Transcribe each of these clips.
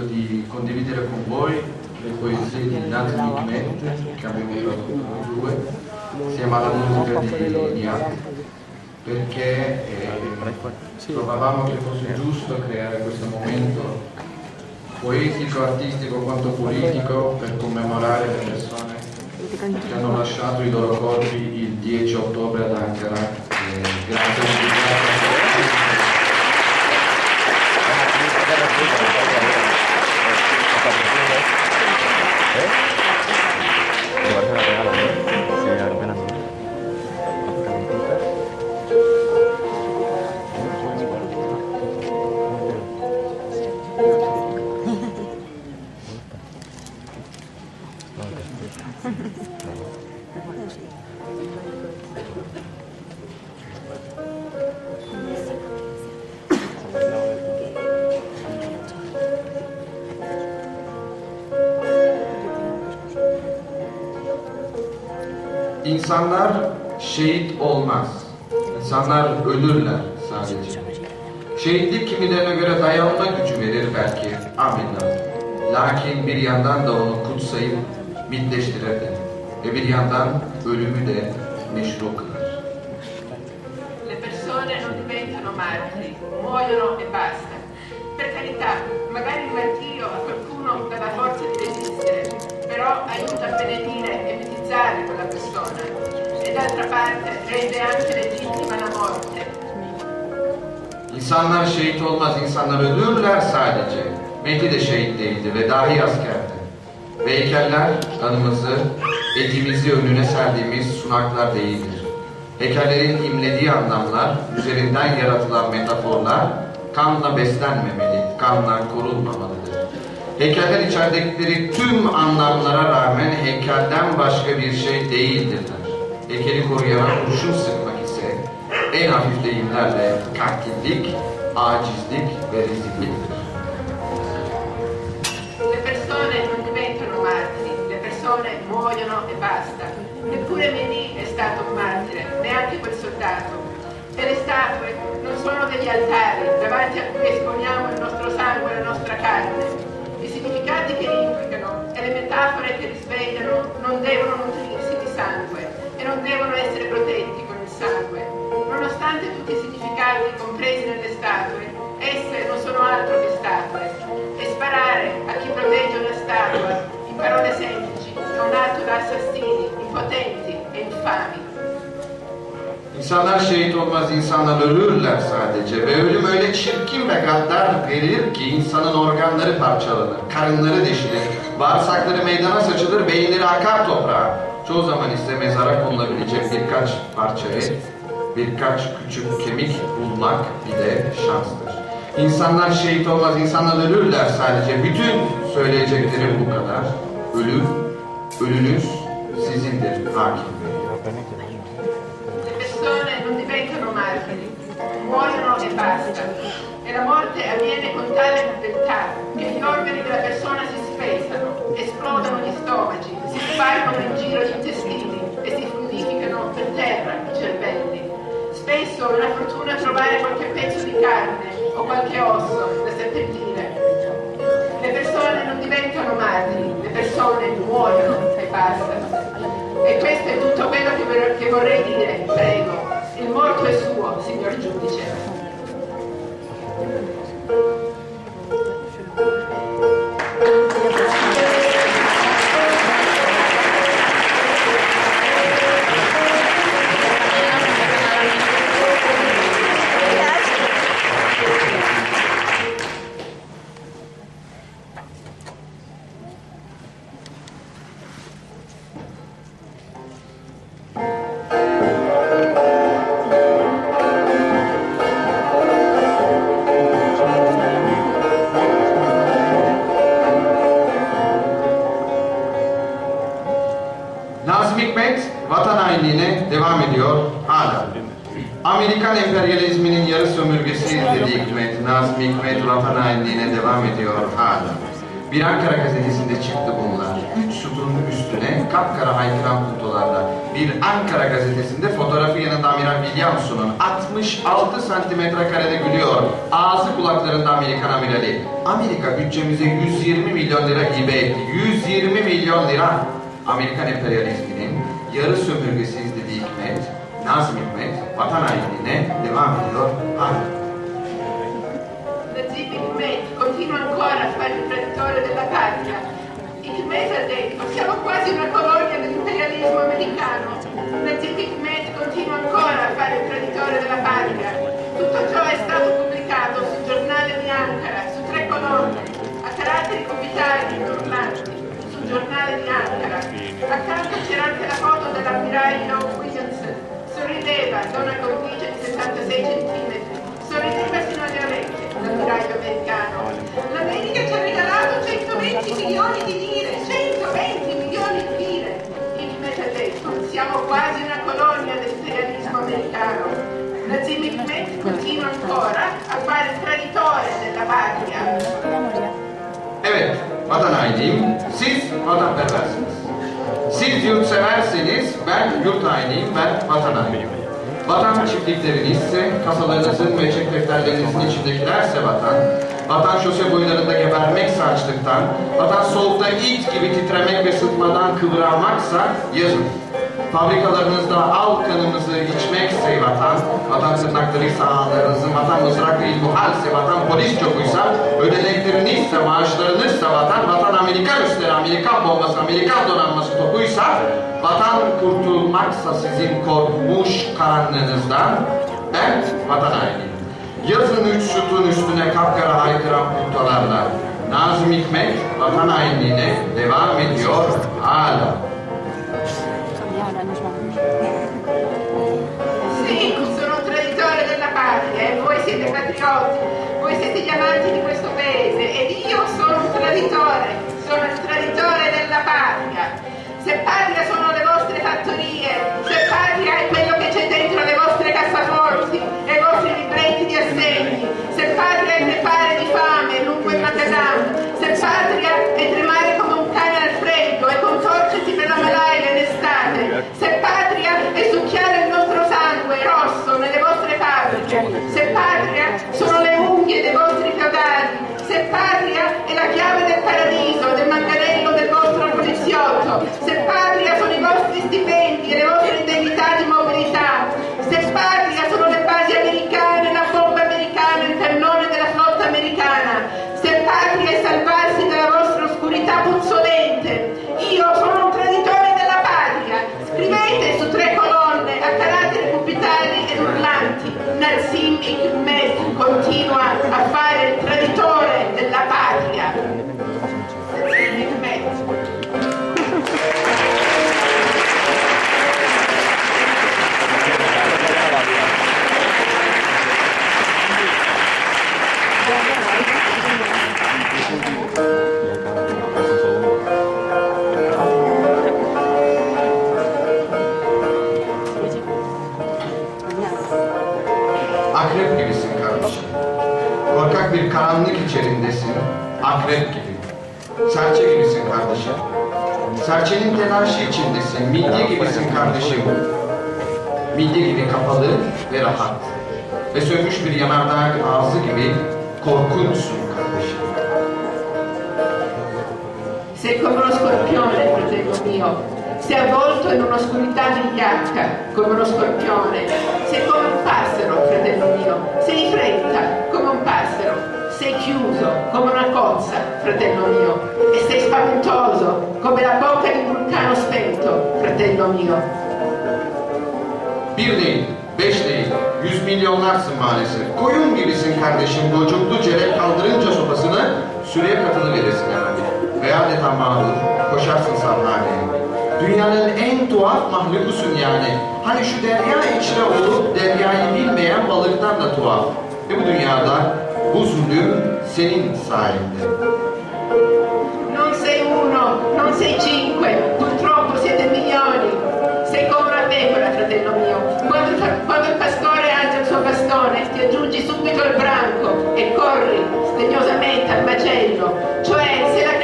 deciso di condividere con voi le poesie di Nazmi Hikmet che abbiamo tradotto due, insieme alla musica di Niat, perché eh, trovavamo che fosse giusto creare questo momento poetico, artistico quanto politico per commemorare le persone che hanno lasciato i loro corpi il 10 ottobre ad Ankara. Eh, grazie a tutti. Obrigado. É? İnsanlar şehit olmaz. İnsanlar ölürler sadece. Şehitlik kimilerine göre dayanma gücü verir belki. Aminler. Lakin bir yandan da onu kutsayıp mitleştirir de. Ve bir yandan ölümü de meşru kılar. D'altra parte rende anche legittima la morte. İnsanlar şehit olmaz, insanlar ölürler sadece. Mehdi de şehit değildi ve dahi askerdi. Ve heykeller anımızı, etimizi önüne serdiğimiz sunaklar değildir. Heykellerin imlediği anlamlar, üzerinden yaratılan metaforlar kanla beslenmemeli, kanla korunmamalıdır. Heykeller içerdikleri tüm anlamlara rağmen heykelden başka bir şey değildirler. Heykeli koruyana kurşun sıkmak ise en hafif deyimlerle katillik, acizlik ve rezilliktir. Le persone non diventano martiri, le persone muoiono e basta. Neppure Meni è stato un martire, neanche quel soldato. E le statue non sono degli altari davanti a cui esponiamo il nostro sangue e la nostra carne. I significati che implicano e le metafore che risvegliano non devono sangue e non devono essere protetti con il sangue. Nonostante tutti i significati compresi nelle statue, esse non sono altro che statue. E sparare a chi protegge una statua, in parole semplici, è un atto da assassini, impotenti e infami. İnsanlar şehit olmaz, insanlar ölürler sadece ve ölüm öyle çirkin ve gaddar verir ki insanın organları parçalanır, karınları deşilir, bağırsakları meydana saçılır, beyinleri akar toprağa. Çoğu zaman ise mezara konulabilecek birkaç parça et, birkaç küçük kemik bulmak bile şanstır. İnsanlar şehit olmaz, insanlar ölürler sadece. Bütün söyleyeceklerim bu kadar. Ölüm, ölünüz sizindir hakim bey. Muoiono e basta. E la morte avviene con tale crudeltà che gli organi della persona si spesano, esplodono gli stomaci, si spargono in giro gli intestini e si fluidificano per terra i cervelli. Spesso è una fortuna trovare qualche pezzo di carne o qualche osso da seppellire. Le persone non diventano martiri, le persone muoiono e basta. E questo è tutto quello che vorrei dire, prego. Il morto è suo, signor giudice. Hainliğine devam ediyor hala. Bir Ankara gazetesinde çıktı bunlar. Üç sütunun üstüne kapkara haykıran puntolarla. Bir Ankara gazetesinde fotoğrafı yanında Amiral Williamson'un 66 santimetre karede gülüyor. Ağzı kulaklarında Amerikan amirali. Amerika bütçemize 120 milyon lira hibe etti. 120 milyon lira. Amerikan emperyalizminin yarı sömürgesi izlediği Hikmet, Nazım Hikmet, vatan devam ediyor hala. Una colonia dell'imperialismo americano. Nazim Hikmet continua ancora a fare il traditore della patria. Tutto ciò è stato pubblicato sul giornale di Ankara, su tre colonne, a caratteri cubitali urlanti, sul giornale di Ankara. Accanto c'era anche la foto dell'ammiraglio Williamson. Sorrideva da Siz yurtseversiniz, ben yurt hainiyim, ben vatan hainiyim. Vatan çiftlikleriniz ise kasalarınızın ve çek defterlerinizin içindekilerse vatan, vatan şose boylarında gebermekse açlıktan, vatan soğukta it gibi titremek ve sıtmadan kıvranmaksa yazın. Fabrikalarınızda al kanımızı içmekse vatan, vatan tırnaklarıysa ağlarınızın, vatan mızrak değil bu halse, vatan polis çokuysa, ödeneklerinizse, maaşlarınızsa vatan, vatan Amerikan üstleri, Amerikan bombası, Amerikan donanması topuysa, vatan kurtulmaksa sizin korkmuş karanlığınızdan, ben vatan hainiyim. Yazın üç sütun üstüne kapkara haykıran puntolarla, Nazım Hikmet vatan hainliğine devam ediyor hala. Continua a fare il traditore della patria. Nazim Korkak bir karanlık içerindesin, akrep gibi. Serçe gibisin kardeşim. Serçenin telaşı içindesin, midye gibisin kardeşim. Midye gibi kapalı ve rahat. Ve sönmüş bir yanardağ ağzı gibi korkunçsun kardeşim. Sei come uno scorpione, fratello mio. Sei avvolto in un'oscurità vigliacca, come uno scorpione. Sei come un passero, fratello mio. Sei di fretta, come un passero. Sei chiuso, come una cozza, fratello mio. E sei spaventoso, come la bocca di un vulcano spento, fratello mio. Bir değil, beş değil, yüz milyonlarsın maalesef. Koyun gibisin kardeşim, gocuklu cerek kaldırınca sopasını süreye katılı verirsin hemen. Ve adeta mağrur, koşarsın sandalyeye. Dünyanın en tuhaf mahlukusun yani. Hani şu derya içre olup deryayı bilmeyen balıktan da tuhaf. Ve bu dünyada bu zulüm senin sayende. Non sei uno, non sei cinque, purtroppo siete milioni. Sei come una pecora, fratello mio. Quando quando il pastore alza il suo bastone, ti aggiungi subito al branco e corri sdegnosamente al macello. Cioè, se la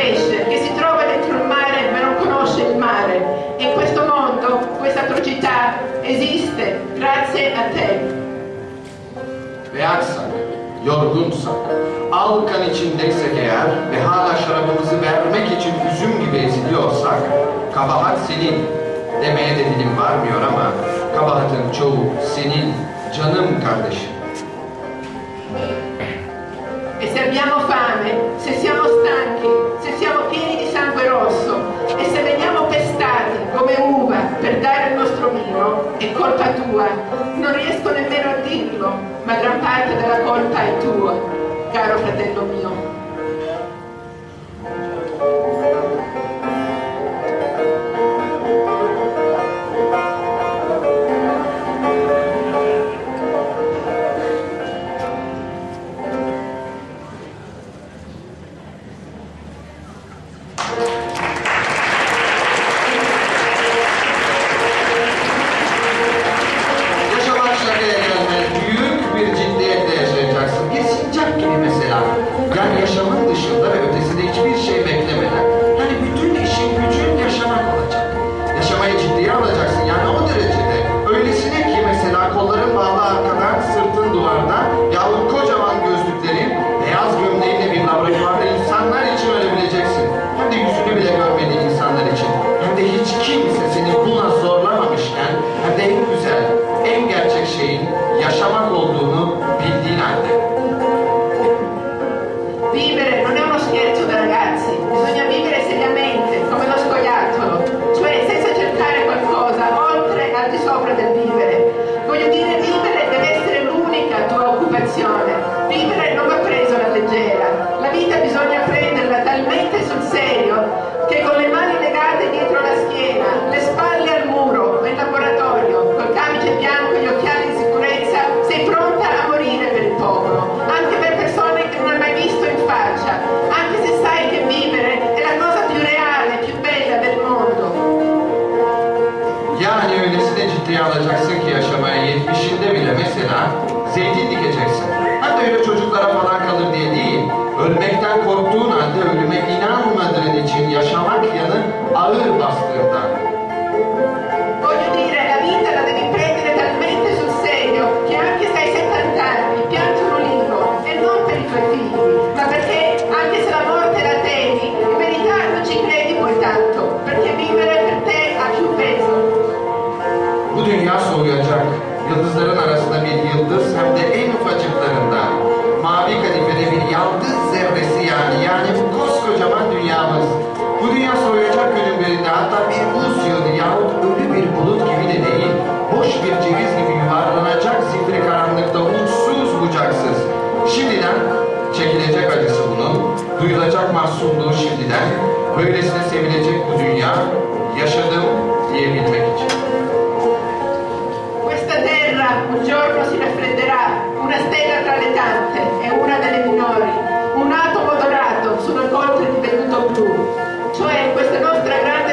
pesce che si trova dentro il mare ma non conosce il mare. E in questo mondo questa atrocità esiste grazie a te. Ve aksak, yorgunsak, al kan içindeysek eğer ve hala şarabımızı vermek için üzüm gibi eziliyorsak kabahat senin demeye de dilim varmıyor ama kabahatin çoğu senin canım kardeşim. E se abbiamo fame, ma gran parte della colpa è tua, caro fratello mio. superfici, ma perché anche se la morte la temi, in verità non ci credi poi tanto, perché vivere per te ha più peso. Bu dünya soğuyacak, yıldızların arasında bir yıldız hem de en sunduğu şimdiler, böylesine sevilecek bu dünya, yaşadım diyebilmek için. Questa terra un giorno si raffredderà, una stella tra le tante, e una delle minori, un atomo dorato sulla coltre di velluto blu, cioè questa nostra grande